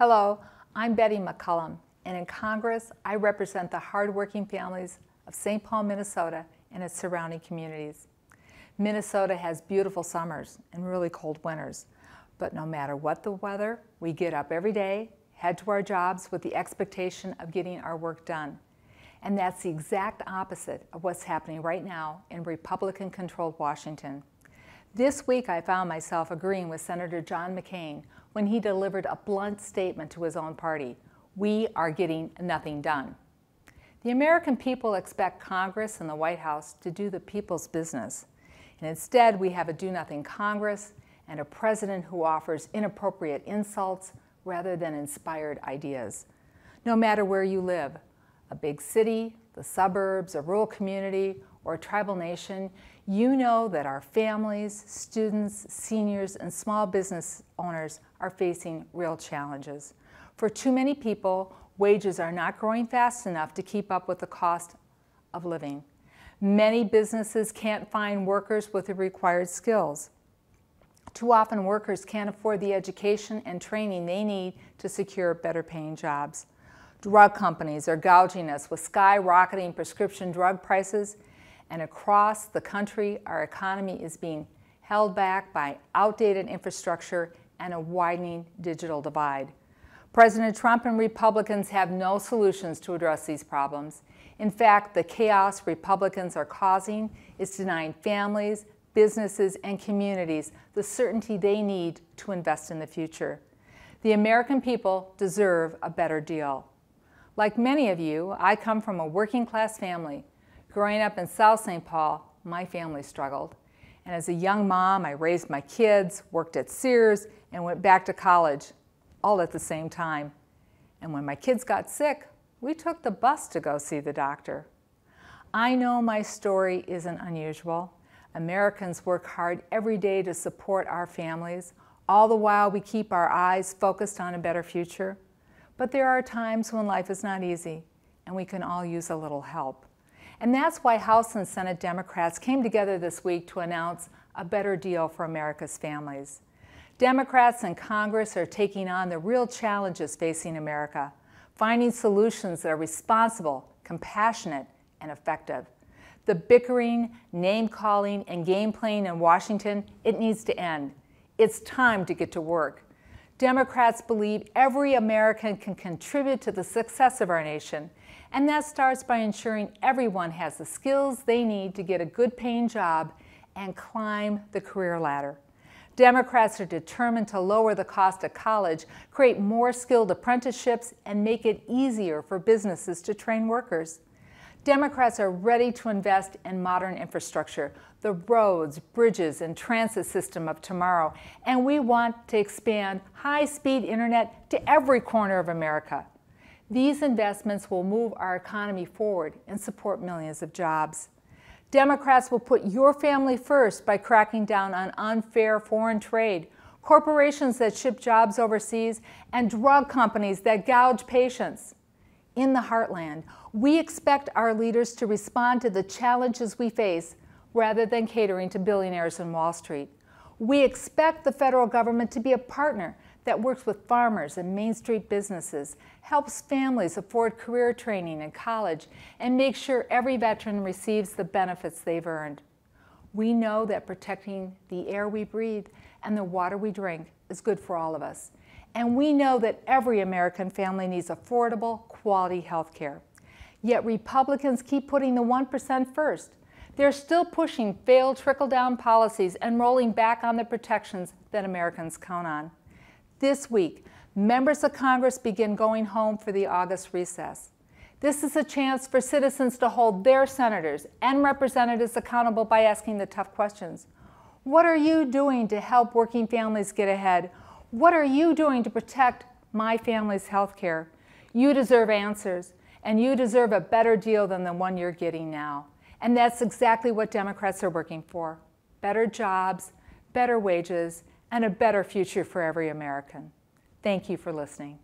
Hello, I'm Betty McCollum, and in Congress, I represent the hardworking families of St. Paul, Minnesota and its surrounding communities. Minnesota has beautiful summers and really cold winters, but no matter what the weather, we get up every day, head to our jobs with the expectation of getting our work done. And that's the exact opposite of what's happening right now in Republican-controlled Washington. This week I found myself agreeing with Senator John McCain when he delivered a blunt statement to his own party. We are getting nothing done. The American people expect Congress and the White House to do the people's business. And instead, we have a do-nothing Congress and a president who offers inappropriate insults rather than inspired ideas. No matter where you live, a big city, the suburbs, a rural community, or a tribal nation, you know that our families, students, seniors, and small business owners are facing real challenges. For too many people, wages are not growing fast enough to keep up with the cost of living. Many businesses can't find workers with the required skills. Too often workers can't afford the education and training they need to secure better paying jobs. Drug companies are gouging us with skyrocketing prescription drug prices and across the country, our economy is being held back by outdated infrastructure and a widening digital divide. President Trump and Republicans have no solutions to address these problems. In fact, the chaos Republicans are causing is denying families, businesses, and communities the certainty they need to invest in the future. The American people deserve a better deal. Like many of you, I come from a working class family Growing up in South St. Paul, my family struggled. And as a young mom, I raised my kids, worked at Sears, and went back to college, all at the same time. And when my kids got sick, we took the bus to go see the doctor. I know my story isn't unusual. Americans work hard every day to support our families. All the while, we keep our eyes focused on a better future. But there are times when life is not easy, and we can all use a little help. And that's why House and Senate Democrats came together this week to announce a better deal for America's families. Democrats in Congress are taking on the real challenges facing America, finding solutions that are responsible, compassionate, and effective. The bickering, name-calling, and game playing in Washington, it needs to end. It's time to get to work. Democrats believe every American can contribute to the success of our nation, and that starts by ensuring everyone has the skills they need to get a good paying job and climb the career ladder. Democrats are determined to lower the cost of college, create more skilled apprenticeships, and make it easier for businesses to train workers. Democrats are ready to invest in modern infrastructure, the roads, bridges, and transit system of tomorrow, and we want to expand high-speed internet to every corner of America. These investments will move our economy forward and support millions of jobs. Democrats will put your family first by cracking down on unfair foreign trade, corporations that ship jobs overseas, and drug companies that gouge patients in the heartland, we expect our leaders to respond to the challenges we face rather than catering to billionaires in Wall Street. We expect the federal government to be a partner that works with farmers and Main Street businesses, helps families afford career training and college, and makes sure every veteran receives the benefits they've earned. We know that protecting the air we breathe and the water we drink is good for all of us. And we know that every American family needs affordable, quality health care. Yet Republicans keep putting the 1% first. They're still pushing failed trickle-down policies and rolling back on the protections that Americans count on. This week, members of Congress begin going home for the August recess. This is a chance for citizens to hold their senators and representatives accountable by asking the tough questions. What are you doing to help working families get ahead? What are you doing to protect my family's health care? You deserve answers, and you deserve a better deal than the one you're getting now. And that's exactly what Democrats are working for. Better jobs, better wages, and a better future for every American. Thank you for listening.